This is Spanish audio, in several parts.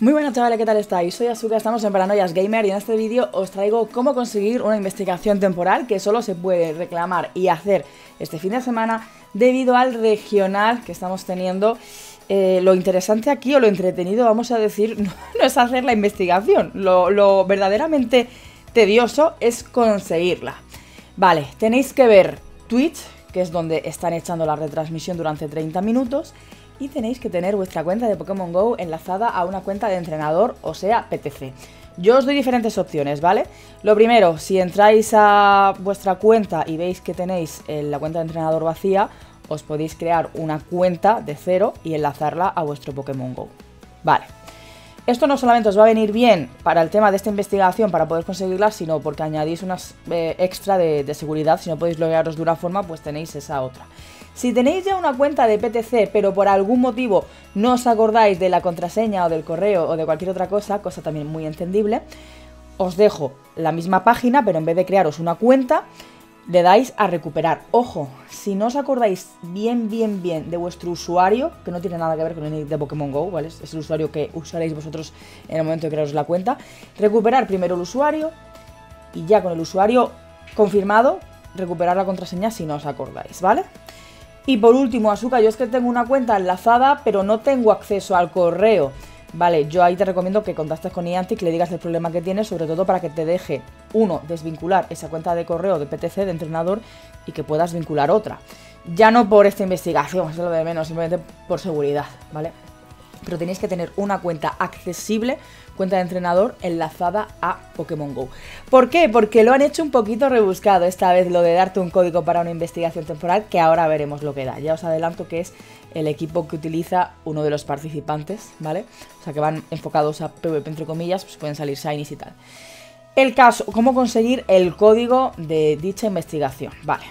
Muy buenas chavales, ¿qué tal estáis? Soy Azuka, estamos en Paranoias Gamer y en este vídeo os traigo cómo conseguir una investigación temporal que solo se puede reclamar y hacer este fin de semana debido al regional que estamos teniendo. Eh, lo interesante aquí o lo entretenido, vamos a decir, no, es hacer la investigación, lo, lo verdaderamente tedioso es conseguirla. Vale, tenéis que ver Twitch, que es donde están echando la retransmisión durante 30 minutos y tenéis que tener vuestra cuenta de Pokémon GO enlazada a una cuenta de entrenador, o sea, PTC. Yo os doy diferentes opciones, ¿vale? Lo primero, si entráis a vuestra cuenta y veis que tenéis eh, la cuenta de entrenador vacía, os podéis crear una cuenta de cero y enlazarla a vuestro Pokémon GO. Vale. Esto no solamente os va a venir bien para el tema de esta investigación para poder conseguirla, sino porque añadís unas eh, extra de, de seguridad. Si no podéis loguearos de una forma, pues tenéis esa otra. Si tenéis ya una cuenta de PTC, pero por algún motivo no os acordáis de la contraseña o del correo o de cualquier otra cosa, cosa también muy entendible, os dejo la misma página, pero en vez de crearos una cuenta, le dais a recuperar. Ojo, si no os acordáis bien, bien, bien de vuestro usuario, que no tiene nada que ver con el de Pokémon GO, ¿vale? Es el usuario que usaréis vosotros en el momento de crearos la cuenta. Recuperar primero el usuario y ya con el usuario confirmado, recuperar la contraseña si no os acordáis, ¿vale? Y por último, Azuka, yo es que tengo una cuenta enlazada, pero no tengo acceso al correo. Vale, yo ahí te recomiendo que contactes con Niantic, le digas el problema que tienes, sobre todo para que te deje, uno, desvincular esa cuenta de correo de PTC, de entrenador, y que puedas vincular otra. Ya no por esta investigación, es lo de menos, simplemente por seguridad, ¿vale? Pero tenéis que tener una cuenta accesible, cuenta de entrenador enlazada a Pokémon Go. ¿Por qué? Porque lo han hecho un poquito rebuscado esta vez lo de darte un código para una investigación temporal, que ahora veremos lo que da. Ya os adelanto que es el equipo que utiliza uno de los participantes, ¿vale? O sea que van enfocados a PvP entre comillas, pues pueden salir shinies y tal. El caso, cómo conseguir el código de dicha investigación, vale.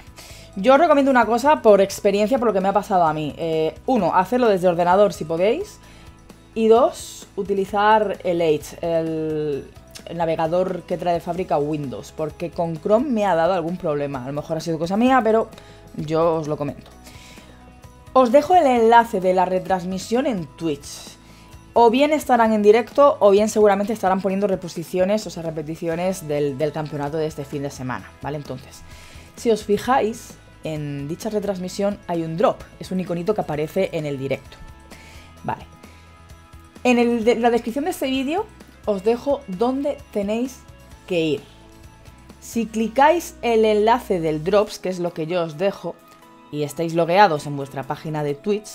Yo os recomiendo una cosa por experiencia, por lo que me ha pasado a mí. Eh, uno, hacerlo desde ordenador si podéis. Y dos, utilizar el Edge, el, navegador que trae de fábrica Windows, porque con Chrome me ha dado algún problema. A lo mejor ha sido cosa mía, pero yo os lo comento. Os dejo el enlace de la retransmisión en Twitch. O bien estarán en directo, o bien seguramente estarán poniendo reposiciones, o sea, repeticiones del, del campeonato de este fin de semana, ¿vale? Entonces, si os fijáis, en dicha retransmisión hay un drop, es un iconito que aparece en el directo. Vale, en la descripción de este vídeo os dejo dónde tenéis que ir. Si clicáis el enlace del Drops, que es lo que yo os dejo, y estáis logueados en vuestra página de Twitch,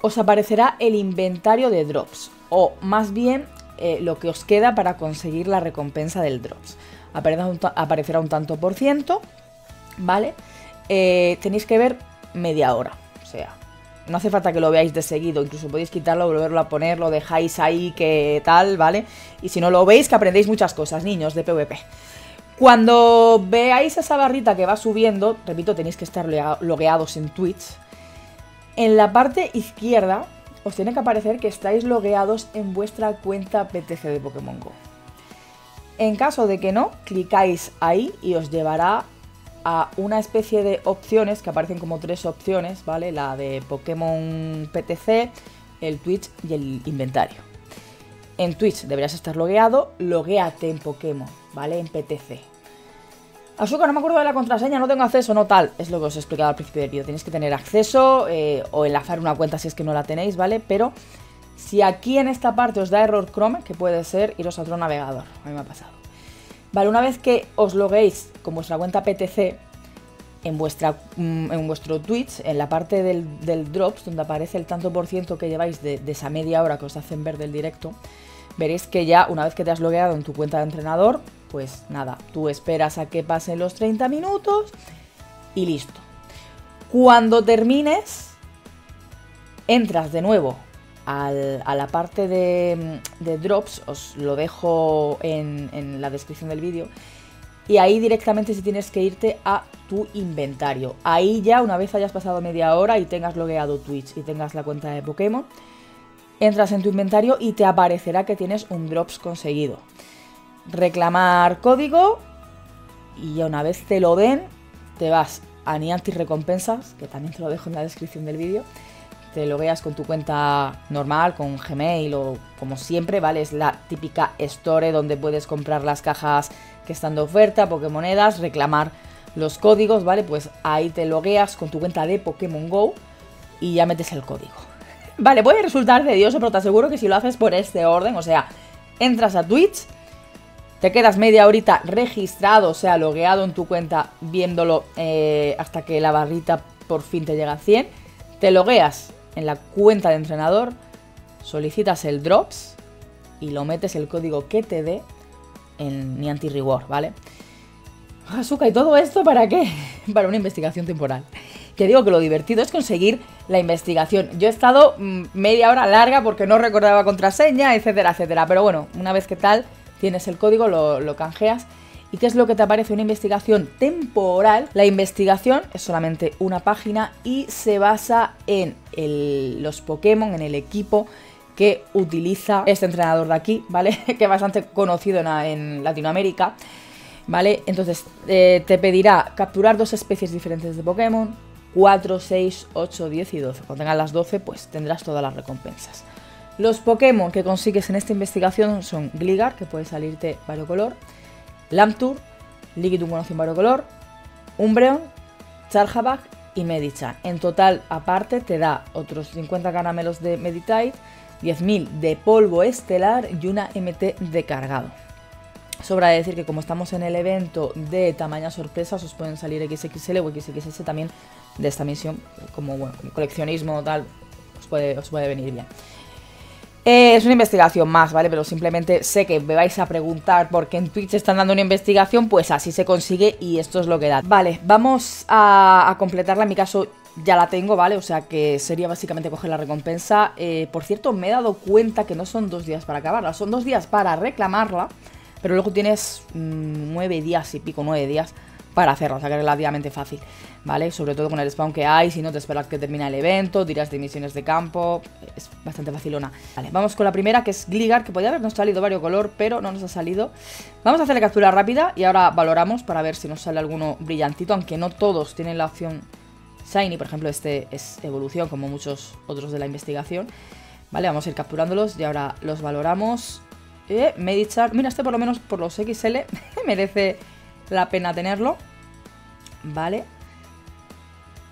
os aparecerá el inventario de Drops, o más bien eh, lo que os queda para conseguir la recompensa del Drops. Aparecerá un, tanto por ciento, ¿vale? Eh, tenéis que ver media hora, o sea, no hace falta que lo veáis de seguido, incluso podéis quitarlo, volverlo a poner, lo dejáis ahí que tal, ¿vale? Y si no lo veis, que aprendéis muchas cosas, niños de PvP. Cuando veáis esa barrita que va subiendo, repito, tenéis que estar logueados en Twitch. En la parte izquierda os tiene que aparecer que estáis logueados en vuestra cuenta PTC de Pokémon GO. En caso de que no, clicáis ahí y os llevará a una especie de opciones que aparecen como tres opciones, ¿vale? La de Pokémon PTC, el Twitch y el inventario. En Twitch deberías estar logueado, logueate en Pokémon, ¿vale? En PTC. Azúcar, no me acuerdo de la contraseña, no tengo acceso, no tal. Es lo que os he explicado al principio del vídeo. Tenéis que tener acceso eh, o enlazar una cuenta si es que no la tenéis, ¿vale? Pero si aquí en esta parte os da error Chrome, que puede ser iros a otro navegador. A mí me ha pasado. Vale, una vez que os loguéis con vuestra cuenta PTC en, vuestra, mm, en vuestro Twitch, en la parte del, Drops, donde aparece el tanto por ciento que lleváis de, esa media hora que os hacen ver del directo, veréis que ya una vez que te has logueado en tu cuenta de entrenador, pues nada, tú esperas a que pasen los 30 minutos y listo. Cuando termines, entras de nuevo a la parte de, drops, os lo dejo en, la descripción del vídeo. Y ahí directamente si tienes que irte a tu inventario. Ahí ya una vez hayas pasado media hora y tengas logueado Twitch y tengas la cuenta de Pokémon, entras en tu inventario y te aparecerá que tienes un drops conseguido. Reclamar código y ya una vez te lo den, te vas a Niantic Recompensas, que también te lo dejo en la descripción del vídeo, te logueas con tu cuenta normal, con Gmail o como siempre, ¿vale? Es la típica store donde puedes comprar las cajas que están de oferta, Pokémonedas, reclamar los códigos, ¿vale? Pues ahí te logueas con tu cuenta de Pokémon Go y ya metes el código. Vale, puede resultar tedioso, pero te aseguro que si lo haces por este orden, o sea, entras a Twitch, te quedas media horita registrado, o sea, logueado en tu cuenta, viéndolo eh, hasta que la barrita por fin te llega a 100, te logueas en la cuenta de entrenador, solicitas el drops y lo metes el código que te dé en Niantic Reward, ¿vale? Azuka, ¿y todo esto para qué? Para una investigación temporal. Que digo que lo divertido es conseguir la investigación. Yo he estado mm, media hora larga porque no recordaba contraseña, etcétera, etcétera. Pero bueno, una vez que tal, tienes el código, lo, lo canjeas. ¿Y qué es lo que te aparece? Una investigación temporal. La investigación es solamente una página y se basa en los Pokémon, en el equipo que utiliza este entrenador de aquí, ¿vale? que es bastante conocido en, Latinoamérica, ¿vale? Entonces eh, te pedirá capturar dos especies diferentes de Pokémon, 4, 6, 8, 10 y 12. Cuando tengas las 12, pues tendrás todas las recompensas. Los Pokémon que consigues en esta investigación son Gligar, que puede salirte color. Lamptur, Liquidum con color, Umbreon, Charjabag y Medichan. En total, aparte, te da otros 50 caramelos de Meditite, 10.000 de polvo estelar y una MT de cargado. Sobra decir que como estamos en el evento de tamaña sorpresa, os pueden salir XXL o XXS también de esta misión, como bueno, coleccionismo tal, os puede, os puede venir bien. Eh, es una investigación más, ¿vale? Pero simplemente sé que me vais a preguntar por qué en Twitch están dando una investigación, pues así se consigue y esto es lo que da. Vale, vamos a, completarla, en mi caso ya la tengo, ¿vale? O sea que sería básicamente coger la recompensa. Eh, por cierto, me he dado cuenta que no son dos días para acabarla, son dos días para reclamarla, pero luego tienes mm, nueve días y pico, nueve días para hacerlo, o sea que es relativamente fácil, ¿vale? Sobre todo con el spawn que hay, si no te esperas que termine el evento, tiras de misiones de campo, es bastante facilona. Vale, vamos con la primera que es Gligar, que podría habernos salido varios color, pero no nos ha salido. Vamos a hacer la captura rápida y ahora valoramos para ver si nos sale alguno brillantito, aunque no todos tienen la opción Shiny, por ejemplo este es evolución como muchos otros de la investigación. Vale, vamos a ir capturándolos y ahora los valoramos. Eh, Medichar, mira este por lo menos por los XL merece la pena tenerlo. Vale.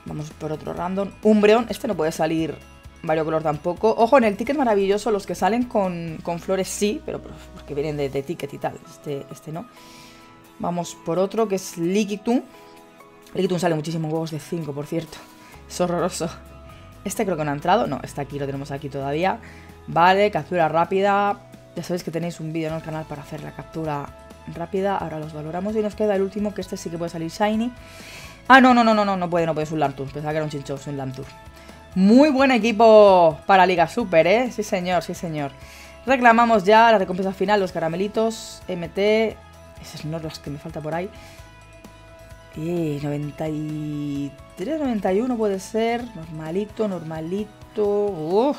Vamos por otro random. Umbreon, este no puede salir color tampoco. Ojo, en el ticket maravilloso, los que salen con, flores sí, pero porque vienen de, ticket y tal. Este, este no. Vamos por otro, que es Liquitum. Liquitum sale muchísimos huevos de 5, por cierto. Es horroroso. Este creo que no ha entrado. No, está aquí, lo tenemos aquí todavía. Vale, captura rápida. Ya sabéis que tenéis un vídeo en el canal para hacer la captura rápida. Ahora los valoramos y nos queda el último, que este sí que puede salir Shiny. Ah, no, no, no, no, no, no puede, no puede, es un Lantur. Pensaba que era un Chinchou, es un Lantur. Muy buen equipo para Liga Super, ¿eh? Sí, señor, sí, señor. Reclamamos ya la recompensa final, los caramelitos, MT. Esas son las que me falta por ahí. Y 93, 91 puede ser. Normalito, normalito. Uf.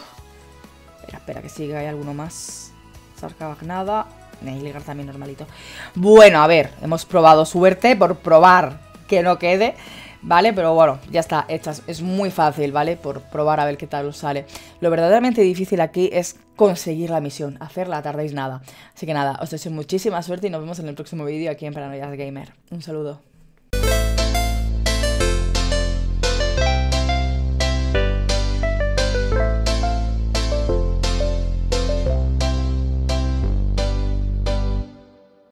Espera, espera, que siga, hay alguno más. Sarkabak nada. Neilgar también normalito. Bueno, a ver, hemos probado suerte por probar que no quede. ¿vale? Pero bueno, ya está, es muy fácil, ¿vale? Por probar a ver qué tal os sale. Lo verdaderamente difícil aquí es conseguir la misión, hacerla, tardéis nada. Así que nada, os deseo muchísima suerte y nos vemos en el próximo vídeo aquí en Paranoias Gamer. Un saludo.